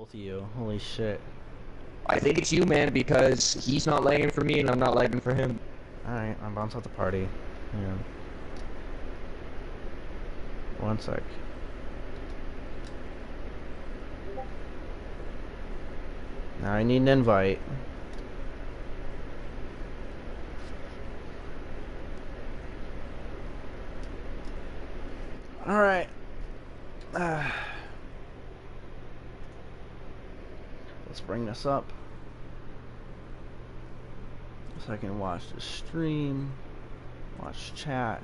both of you. Holy shit. I think it's you, man, because he's not lagging for me and I'm not lagging for him. Alright, I'm bounce out the party. Yeah. One sec. Now I need an invite. Alright. Uh, let's bring this up so I can watch the stream, watch chat.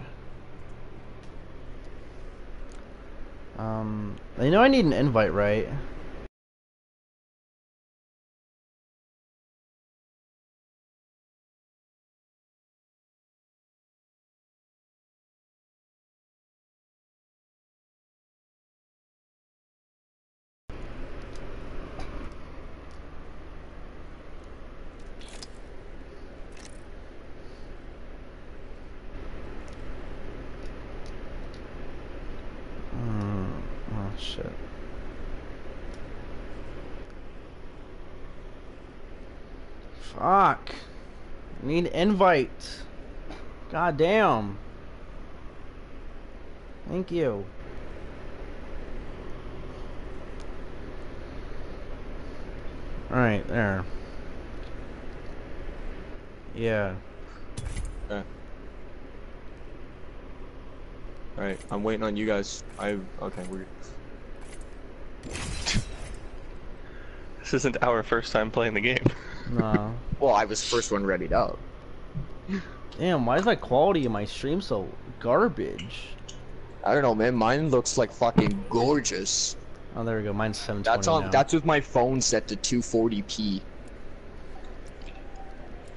Um, you know I need an invite, right? Shit. Fuck. I need invite. God damn. Thank you. Alright, there. Yeah. Okay. Alright, I'm waiting on you guys. I okay, we're This isn't our first time playing the game. No. Well, I was first one ready up. Damn, why is my quality of my stream so garbage? I don't know, man. Mine looks like fucking gorgeous. Oh, there we go. Mine's 720 That's on. now. That's with my phone set to 240p.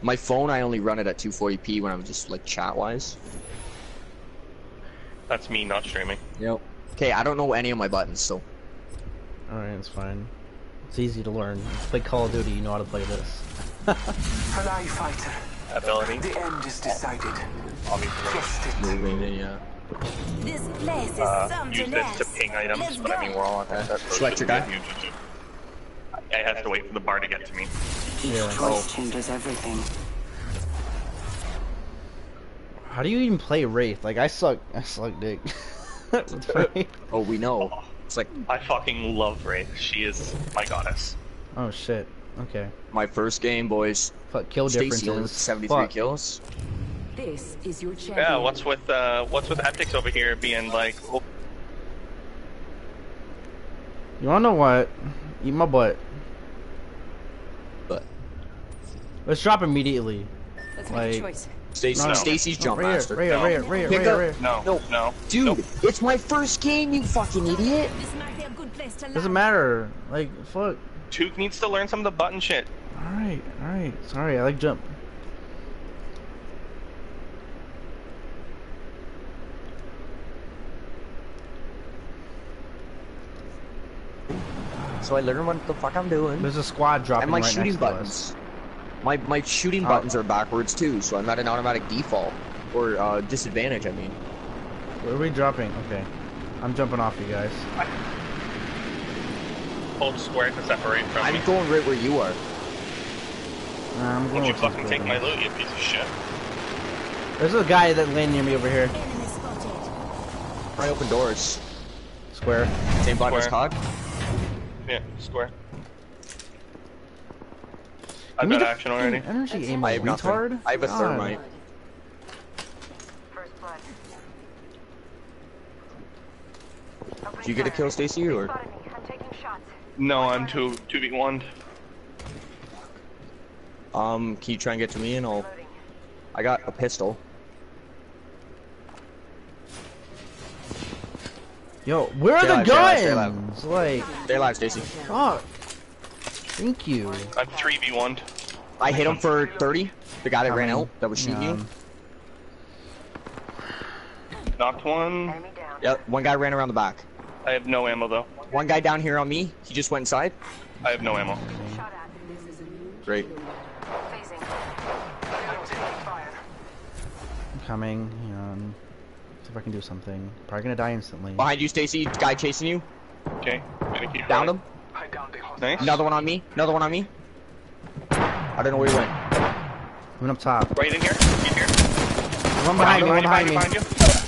My phone, I only run it at 240p when I'm just like chat wise. That's me not streaming. Yep. Okay, I don't know any of my buttons, so Alright, it's fine. It's easy to learn. Play Call of Duty, you know how to play this. Fly fighter. Ability, The end is decided. obviously. Trust it. moving in, yeah. This place is Uh, something use this to ping items, Let's but I mean we're all on that. That's Select your guy. I have to wait for the bar to get to me. Yeah. Choice changes everything. How do you even play Wraith? Like, I suck. I suck dick. Oh, we know. It's like I fucking love Wraith. She is my goddess. oh shit. Okay. my first game, boys. Fuck, kill Stacy differences. with 73 Fuck. kills. This is your champion. Yeah, what's with uh, what's with Epticz over here being like, oh, You wanna know what? Eat my butt. But Let's drop immediately. Let's like- make a choice. Stacy, No. Stacy's jump right master. right here, No. right here, right Pick right here, up- no, No. no, Dude, Nope. it's my first game, you fucking idiot. This might be a good place to Doesn't matter. Like, fuck. Took needs to learn some of the button shit. Alright, alright. Sorry, I like jump. So I learned what the fuck I'm doing. There's a squad dropping And my right shooting next to us. Buttons. My my shooting Oh. buttons are backwards too, so I'm at an automatic default. Or uh, disadvantage, I mean. Where are we dropping? Okay. I'm jumping off you guys. Hold square to separate from I'm me. going right where you are. Nah, I'm going Would you fucking take my buildings. loot, you piece of shit? There's a guy that landed near me over here. Enemy spotted. I open doors. Square. Same button as COG. Yeah, square. I've Give me got action already. fucking Energy aim, I have nothing. retard. I have a God. thermite. First blood. Did you get a kill, Stacy, or? Spotted me. I'm taking shots. No, I'm two two v one. Um, can you try and get to me and I'll... I got a pistol. Yo, where are Stay the alive, stay alive, stay alive. guns? Like, Stay alive, Stacy. fuck. Thank you. I'm three v one. I hit him for 30. The guy that ran Coming. out, that was shooting you. Um, Knocked one. Yep, one guy ran around the back. I have no ammo though. One guy down here on me, he just went inside. I have no ammo. Great. I'm taking fire. I'm coming. Hang on. See if I can do something. Probably gonna die instantly. Behind you, Stacy, guy chasing you. Okay, gonna keep Down him. Nice. Another one on me. Another one on me. I don't know where he went. I'm up top. Right in here. In here. One behind me, one behind me. behind you.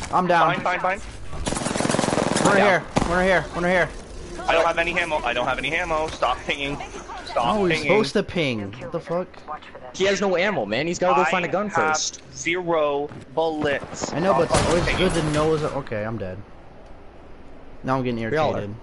I'm down. Behind, behind, behind. One right here, one right here, one right here. I don't have any ammo. I don't have any ammo. Stop pinging. Stop Oh, we're pinging. supposed to ping. What the fuck? Watch for this. He has no ammo, man. He's gotta go find a gun have first. Zero bullets. I know, but it's always pinging. good to know. Is okay, I'm dead. Now I'm getting We all irritated.